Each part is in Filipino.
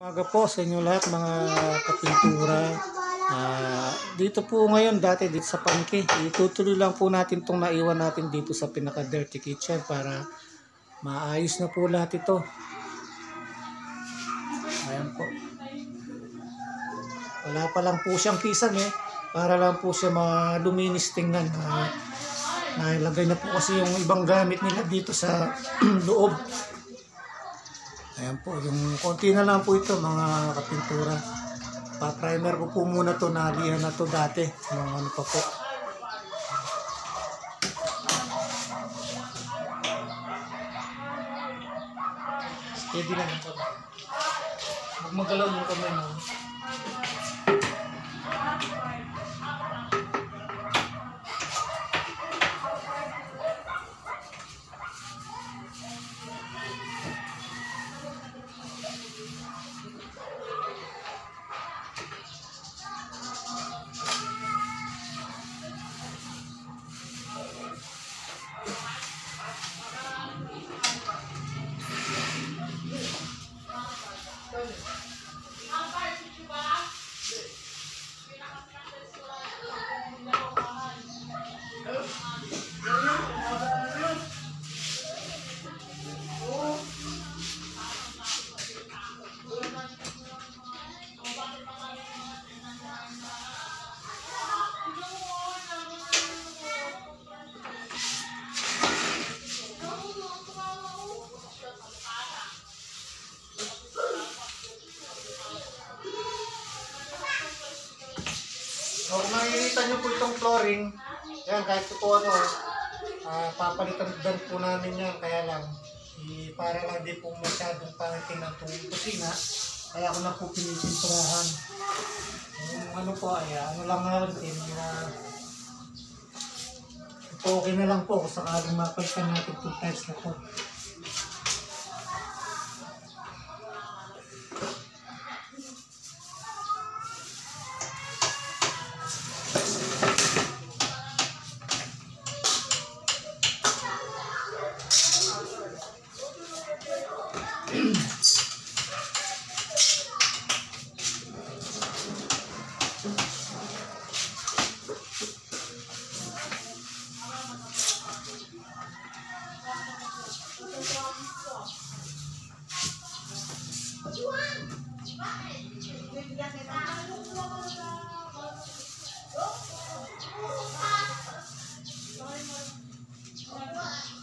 Umaga po sa inyo lahat mga kapintura. Ah, dito po ngayon dati dito sa pangke. Itutuloy lang po natin itong naiwan natin dito sa pinaka dirty kitchen para maayos na po lahat ito. Ayan po. Wala pa lang po siyang kisam eh. Para lang po siya maluminis tingnan. Ah, nailagay na po kasi yung ibang gamit nila dito sa loob. Ayan po, yung konti na lang po ito mga kapintura. Pa-primer ko po muna to nalihan na to dati. Mga ano pa po. Steady lang ito. Huwag magalaw yung kamay mo. Nakikita nyo po itong flooring, yan, kahit po ano, ah, papalitan din po namin yan, kaya lang, i, para lang di po masyadong pangitin ng tuwing kusina, kaya ako na po pinipinturahan. Yung ano po, ay, ano lang natin, na, ito okay na lang po kung sakaling mapalitan natin itong tiles na po. Thank you.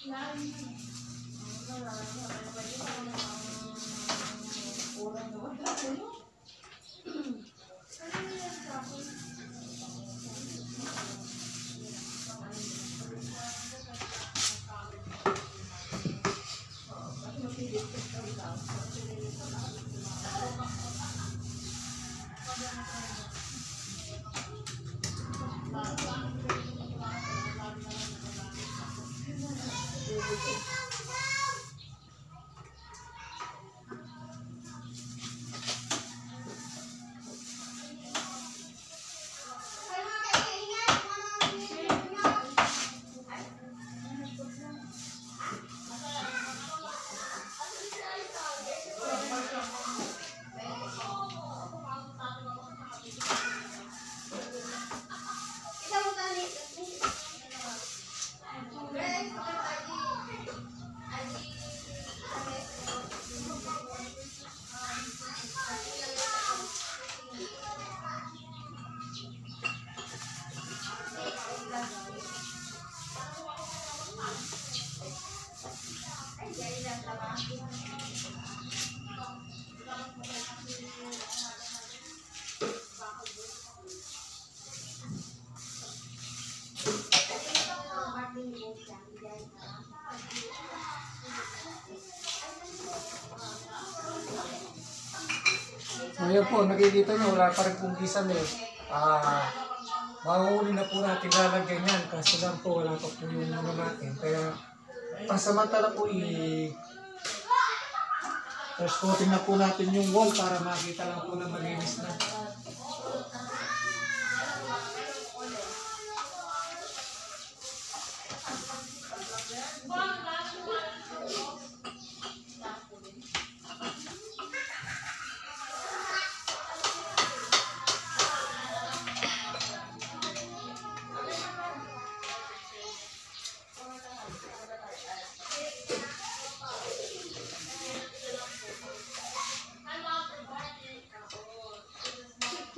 Orang doang tak boleh. Ngayon po, nakikita nyo, wala pa rin pong kisame. Ah, mahuli na po natin lalagyan yan. Kaso lang po, wala pa po yung ano natin. Kaya, pansamantala po, i... Coating na po natin yung wall para makita lang po na malinis na.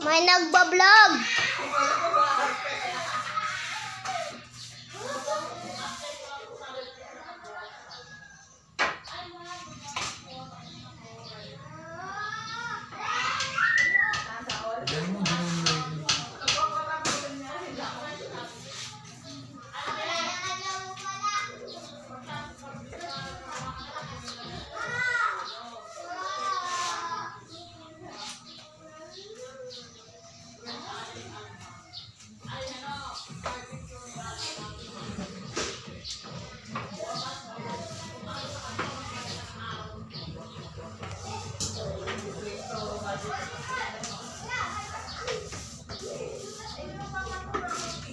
May nagbablog.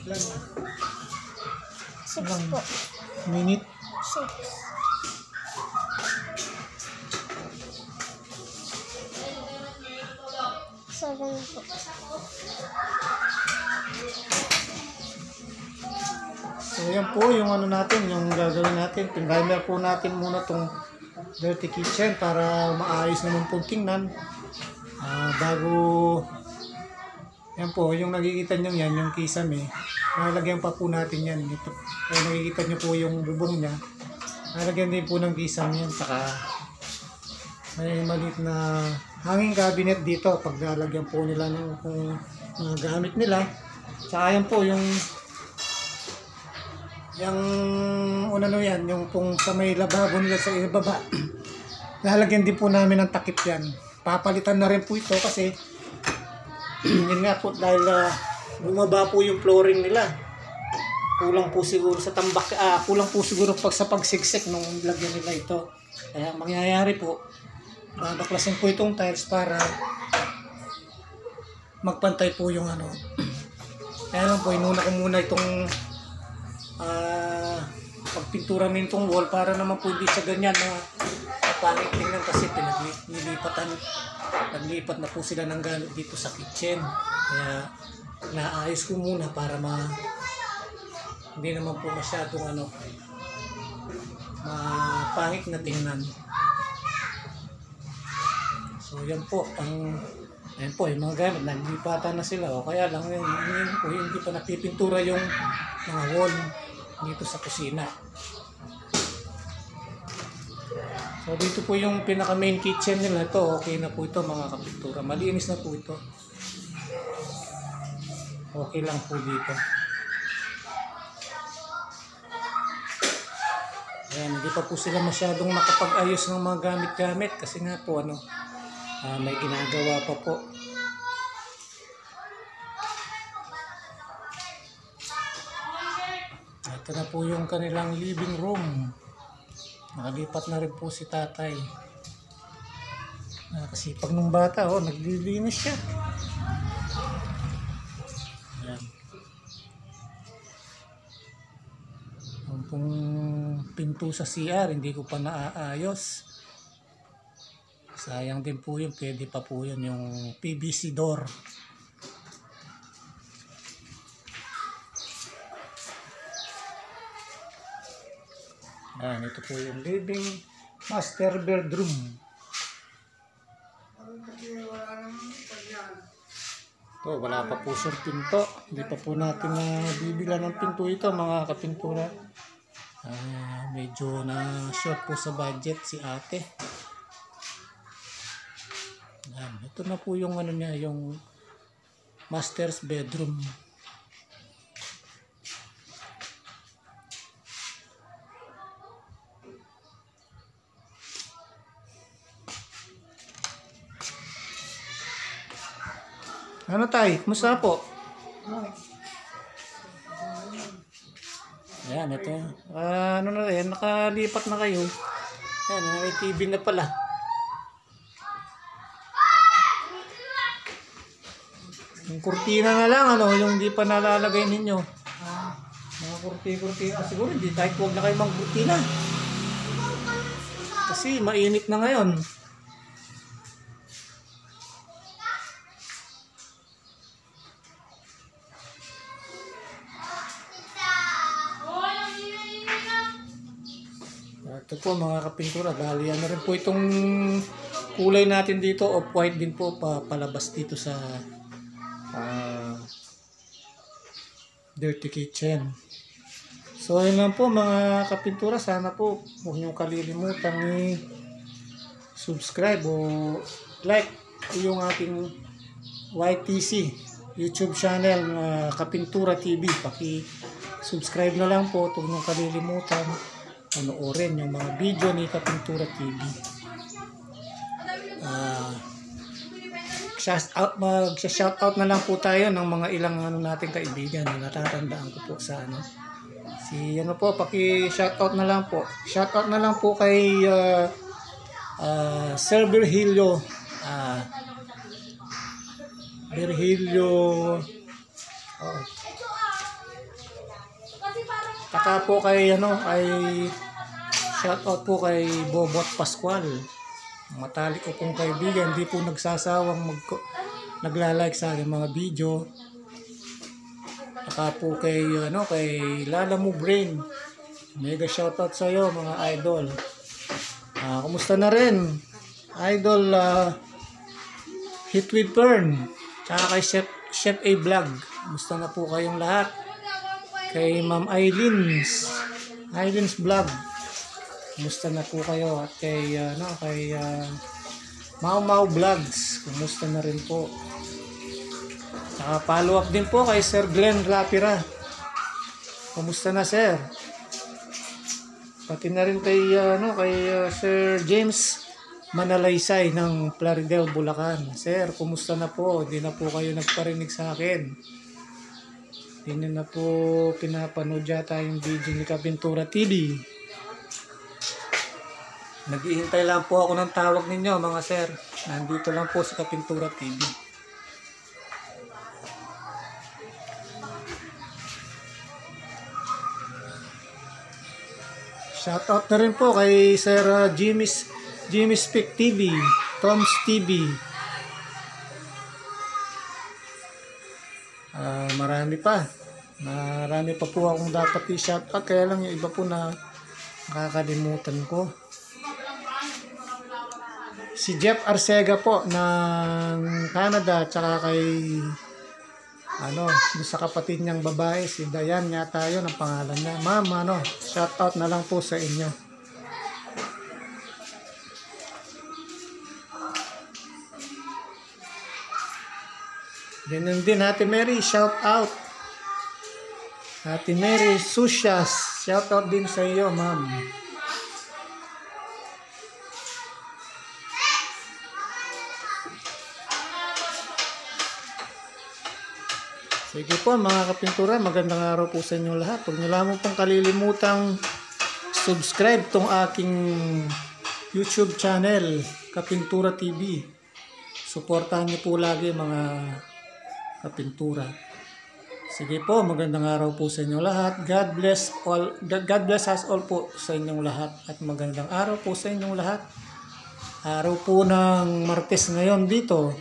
Ilan? Six Ilang po. minute? Six. Seven po. So yan po yung ano natin, yung gagawin natin. Primer po natin muna tong dirty kitchen para maayos naman po tingnan. Ah, bago yan po, yung nakikita nyo yan, yung kisame, nalagyan pa po natin yan. Ito, kaya nakikita nyo po yung bubong niya. Nalagyan din po ng kisame yan. Saka may maliit na hanging cabinet dito pag lalagyan po nila ng kung mga gamit nila. Saka yan po yung yung una no yan, yung pong sa may lababo nila sa ibaba. Lalagyan din po namin ng takip yan. Papalitan na rin po ito kasi yun nga po dahil ah, bumaba po yung flooring nila. Kulang po siguro sa tambak, ah, kulang po siguro pag sa pagsiksik nung lagyan nila ito. Kaya ang mangyayari po, babaklasin po itong tiles para magpantay po yung ano. Kaya lang po, inuna ko muna itong ah pagpintura min tong wall para naman po hindi siya ganyan na pangit tingnan kasi pinaglipatan naglipat na po sila ng gamit dito sa kitchen. Kaya naayos ko muna para ma hindi naman po masyadong ano mapangit na tingnan. So yan po ang Ayan po, yung mga gamit, naglipatan na sila. O kaya lang, yun, yun po, hindi pa napipintura yung mga wall dito sa kusina. So dito po yung pinaka main kitchen nila. Ito, okay na po ito mga kapintura. Malinis na po ito. Okay lang po dito. Ayan, hindi pa po sila masyadong nakapag-ayos ng mga gamit-gamit kasi nga po ano, ah, may ginagawa pa po. Ito na po yung kanilang living room. Nakalipat na rin po si tatay. Ah, kasi pag nung bata, oh, naglilinis siya. Ayan. Pong pinto sa CR, hindi ko pa naaayos. Sayang din po yun, pwede pa po yun yung PVC door. Ayan, ito po yung living master bedroom. Ito, wala pa po siyang pinto. Hindi pa po natin na bibila ng pinto ito, mga kapintura. Ah, medyo na short po sa budget si ate. Ayan, ito na po yung ano niya, yung master's bedroom. Ano tay? Kumusta po? Ayan, ito. Ah, ano na rin, nakalipat na kayo. Ayan, may TV na pala. Yung kurtina na lang, ano, yung hindi pa nalalagay ninyo. Mga kurti-kurtina. Siguro hindi tayo huwag na kayo mang kurtina. Kasi mainit na ngayon. Po mga kapintura, bali ano rin po itong kulay natin dito, off-white din po pa, palabas dito sa ah, dirty kitchen. So yun lang po mga kapintura, sana po huwag niyong kalilimutan ni subscribe o like yung ating YTC YouTube channel na Kapintura TV. Paki-subscribe na lang po, huwag niyong kalilimutan panoorin yung mga video ni Kapintura TV. Ah, shout out mag shout out na lang po tayo ng mga ilang ano nating kaibigan na natatandaan ko po sa ano. Si ano po, paki shout out na lang po. Shout out na lang po kay uh, uh, Sir Virgilio ah Virgilio oh, Taka po kay ano kay shout out po kay Bobot Pascual. Matalik ko pong kaibigan, hindi po nagsasawang mag nagla-like sa aking mga video. Taka po kay ano kay Lala Mo Brain. Mega shout out sa iyo mga idol. Ah, kumusta na rin? Idol ah, Hit with Fern. Tsaka kay Chef, Chef A Vlog. Kumusta na po kayong lahat? Kay Ma'am Eileen's Eileen's Vlog. Kumusta na po kayo? At kay ano kay uh, Mau Mau Vlogs. Kumusta na rin po? Saka follow up din po kay Sir Glenn Rapira. Kumusta na sir? Pati na rin kay uh, ano kay uh, Sir James Manalaysay ng Plaridel, Bulacan. Sir, kumusta na po? Hindi na po kayo nagparinig sa akin. Hindi na po pinapanood yata yung video ni Kapintura TV. Naghihintay lang po ako ng tawag ninyo mga sir. Nandito lang po sa Kapintura TV. Shoutout na rin po kay Sir uh, Jimmy's, Jimmy's Pick TV, Tom's TV, Ah, marami pa. Marami pa po akong dapat i-shoutout. Kaya lang yung iba po na nakakalimutan ko. Si Jeff Arcega po ng Canada tsaka kay ano, sa kapatid niyang babae, si Dayan yata yun ang pangalan niya. Ma'am, ano, shoutout na lang po sa inyo. Ganun din, Ate Mary, shout out. Ate Mary Susyas, shout out din sa iyo, ma'am. Sige po mga kapintura, magandang araw po sa inyo lahat. Huwag niyo lamang pong kalilimutang subscribe tong aking YouTube channel, Kapintura TV. Suportahan niyo po lagi mga kapintura. Sige po, magandang araw po sa inyo lahat. God bless all God bless us all po sa inyong lahat at magandang araw po sa inyong lahat. Araw po ng Martes ngayon dito.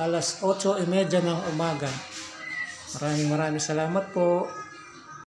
Alas 8:30 ng umaga. Maraming maraming salamat po.